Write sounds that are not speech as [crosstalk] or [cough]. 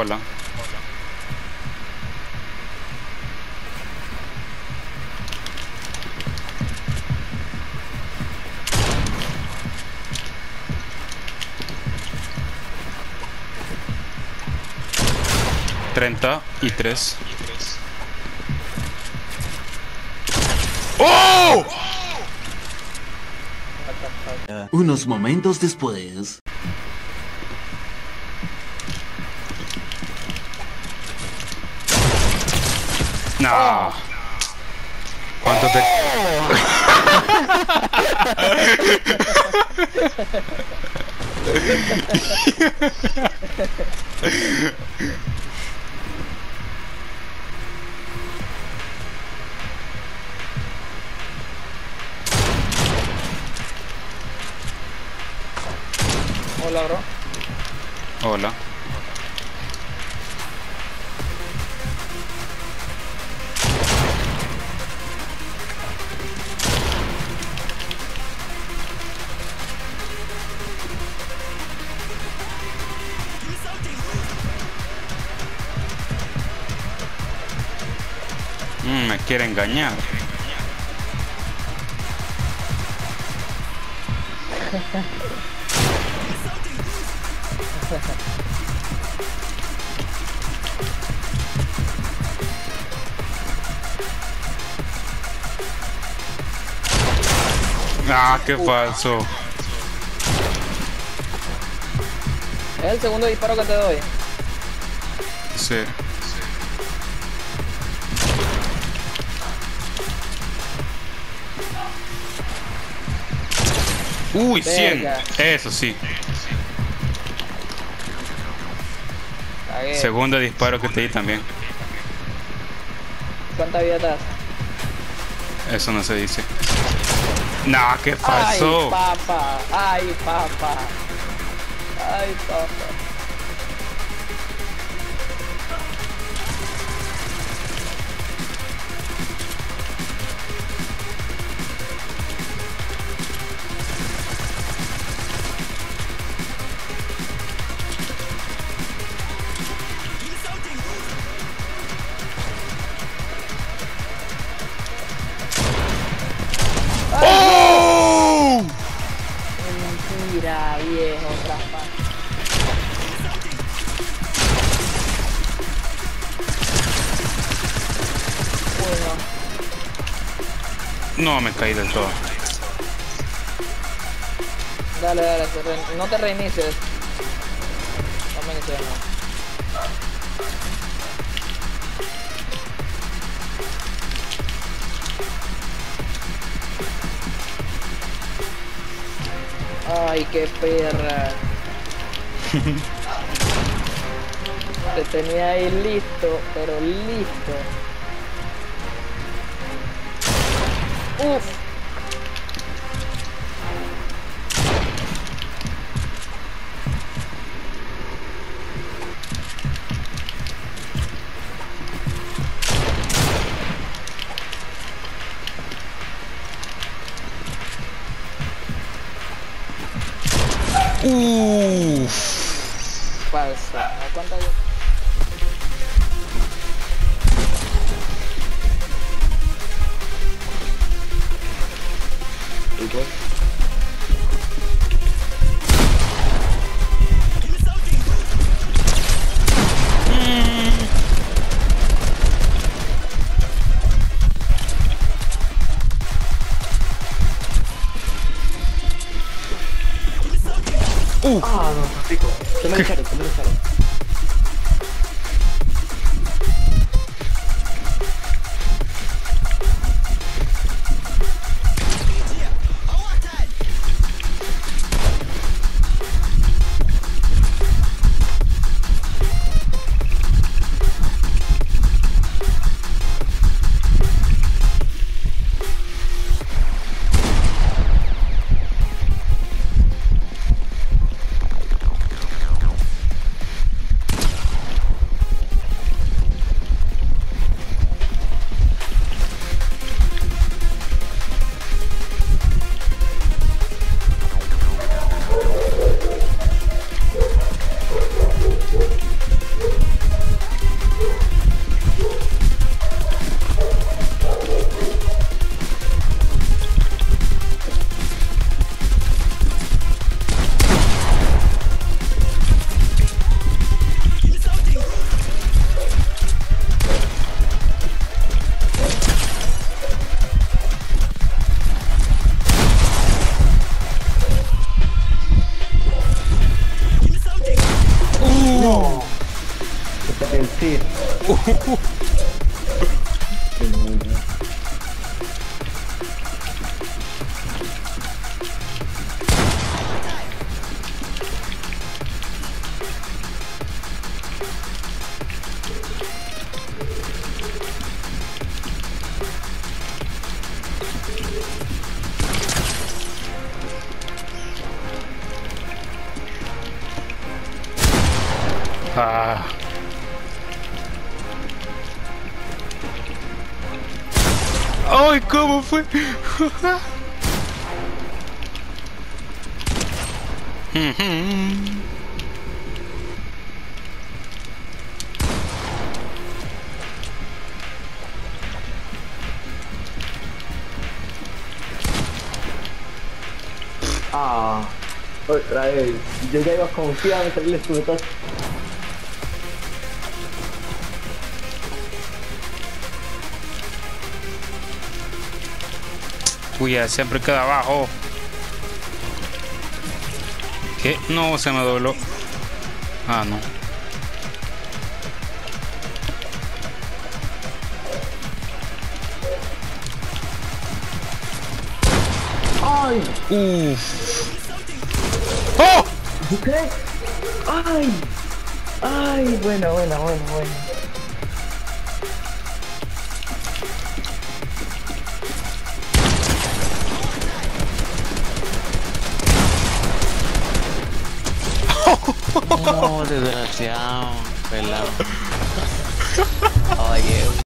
Hola. Treinta y tres. ¡Oh! Unos momentos después. No. ¿Cuánto te.? Hola, bro. Hola. Mm, me quiere engañar. [laughs] Ah, qué falso. Es el segundo disparo que te doy. Sí. Uy, 100. Verga. Eso sí. Segundo disparo que te di también. ¿Cuánta vida das? Eso no se dice. No, qué falso. Ay, papá. Ay, papá. Ay, papá. No, me caí del todo. Dale, dale, no te reinicies. No me inicies. Ay, qué perra. [laughs] Te tenía ahí listo, pero listo. Uf. Uff. Falso. ¿A cuánta rico. Se me lo ter. Ah. ¡Ay, cómo fue! Ah, otra vez. Yo ya iba confiado en salir el escopetazo. Uy, ya siempre queda abajo. ¿Qué? No, se me dobló. Ah, no. ¡Ay! Uf. ¡Oh! ¿Qué? ¡Ay! ¡Ay! Bueno, bueno, bueno, bueno. [laughs] No, desgraciado, pelado. Oye,